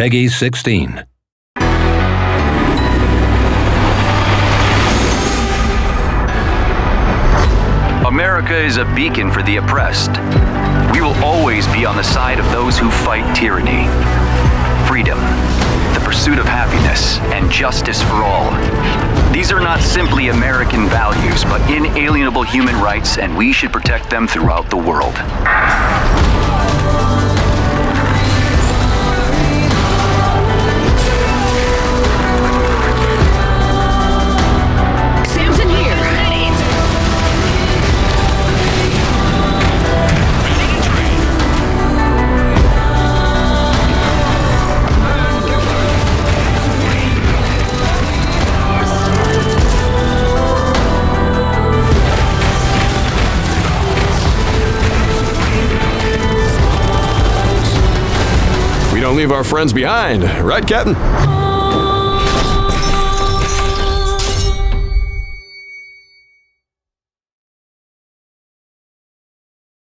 Peggy 16. America is a beacon for the oppressed. We will always be on the side of those who fight tyranny. Freedom, the pursuit of happiness, and justice for all. These are not simply American values, but inalienable human rights, and we should protect them throughout the world. Don't leave our friends behind, right, Captain?